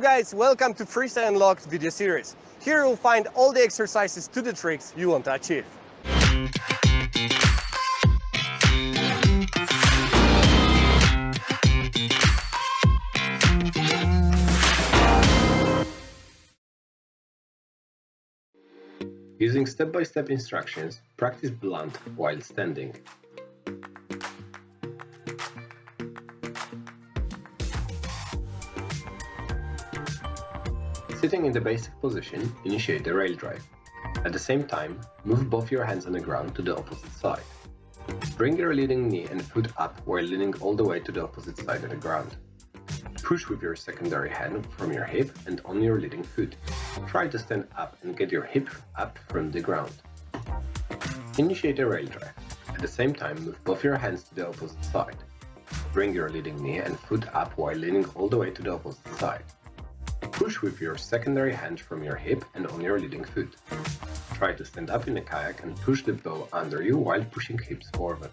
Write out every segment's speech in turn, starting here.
Guys, welcome to Freestyle Unlocked video series. Here you'll find all the exercises to the tricks you want to achieve. Using step-by-step -step instructions, practice blunt while standing. Sitting in the basic position, initiate the rail drive. At the same time, move both your hands on the ground to the opposite side. Bring your leading knee and foot up while leaning all the way to the opposite side of the ground. Push with your secondary hand from your hip and on your leading foot. Try to stand up and get your hip up from the ground. Initiate a rail drive. At the same time, move both your hands to the opposite side. Bring your leading knee and foot up while leaning all the way to the opposite side. Push with your secondary hand from your hip and on your leading foot. Try to stand up in a kayak and push the bow under you while pushing hips forward.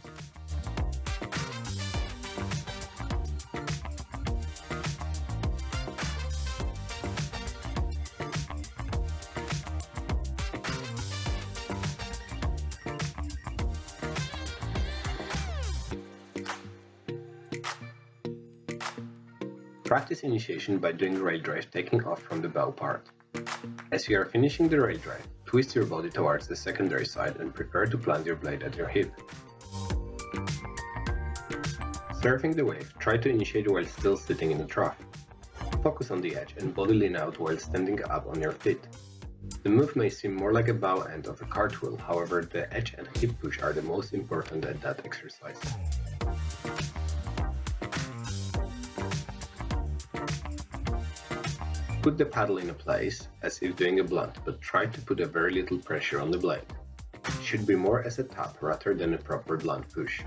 Practice initiation by doing rail drive taking off from the bow part. As you are finishing the rail drive, twist your body towards the secondary side and prepare to plant your blade at your hip. Surfing the wave, try to initiate while still sitting in the trough. Focus on the edge and body lean out while standing up on your feet. The move may seem more like a bow end of a cartwheel, however the edge and hip push are the most important at that exercise. Put the paddle in a place, as if doing a blunt, but try to put a very little pressure on the blade. Should be more as a tap rather than a proper blunt push.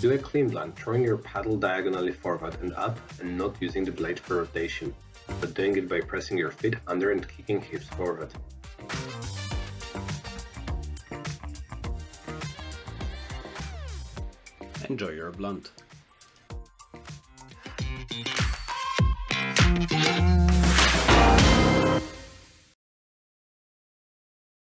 Do a clean blunt, throwing your paddle diagonally forward and up and not using the blade for rotation, but doing it by pressing your feet under and kicking hips forward. Enjoy your blunt.